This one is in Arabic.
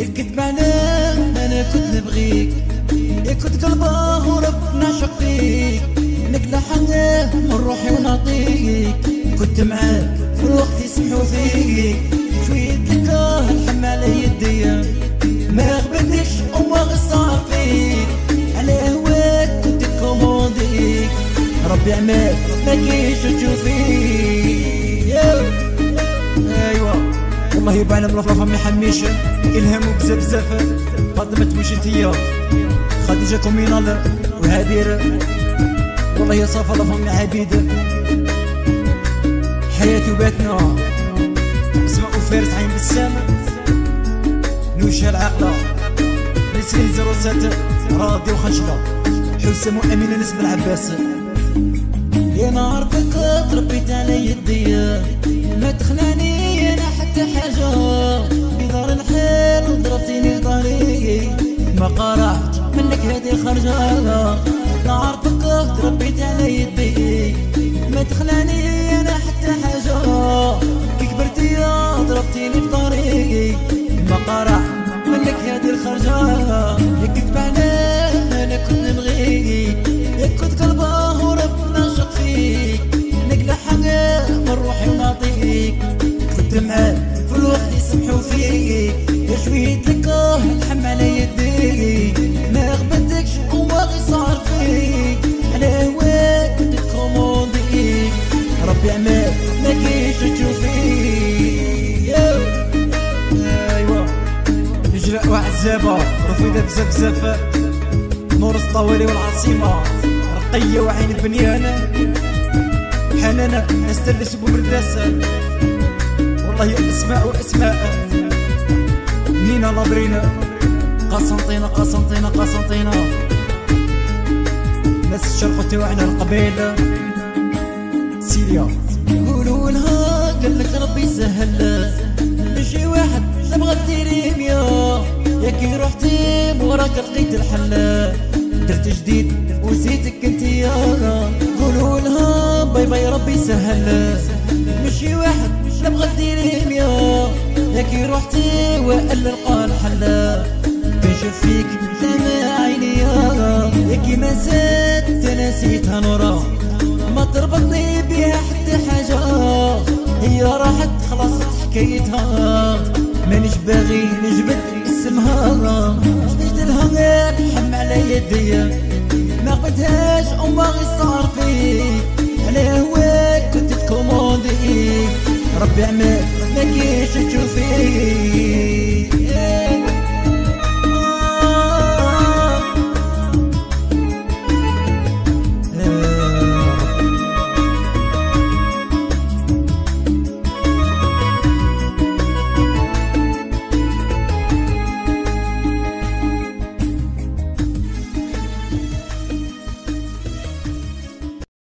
الكذب عليه أنا كنت نبغيك. كنت قلبه ورب نعشق فيك نقلع حناه من روحي ونعطيك. كنت معاك في الوقت يسمحوا فيك. شوية لكاه الحم على يدي. ما غبنتش وما غصار فيك. على هواك كنت كومونديك. ربي عماك ما كيش تشوفيك. والله يبان ملفلفه ما يحميش الهام بزاف بزاف فاطمه تمشي انتيا خديجه كومينال وهابير والله يا صافا لفهم يا عبيد حياتي وباتنا اسمع وفارس عين بسام نوشها العقلة نسين زيرو سات راضي وخشلة حسام وأمينة نسب العباس. يا نهار بك تربيت على يدي ما تخلاني أنا حتى حاجة في دار الحال وضربتيني ظهري ما قرعت منك هذه خرجة. نهار بك تربيت على يدي ما تخلاني يسمحوا فيك. لكاه الحم على يديك ما غبتكش وما غي صار فيك. على هواك كنت ربي عماك ما كيش تشوفيك ايوا اجراء وعزابة رفيدة بزاف نور الطوالي والعاصمة. رقية وعين البنيانة. حنانة ناس تلس بمرداسة والله يا اسماء نينا لابرينا قسنطينة قسنطينة قسنطينة. ناس الشرق تاعنا القبيلة سيريا. قولوا لها قال لك ربي سهل. شي واحد نبغى ديري ميا يا. كي رحتي وراك لقيت الحل. درت جديد وزيتك انت يا. قولوا لها bye bye ربي سهل. مشي واحد يا كي رحتي وقال لقى الحل كنشوف فيك دمع عيني يا كي ما زدت نسيتها نورا. ما تربطني بيها حتى حاجة. هي راحت خلصت حكايتها مانيش باغي نجبد اسمها جبت لها حم على يدي. ما قبلتهاش وما غي صار فيك. على هواك كنت تكوموندي. ربي عماك ما كيش تشوفيك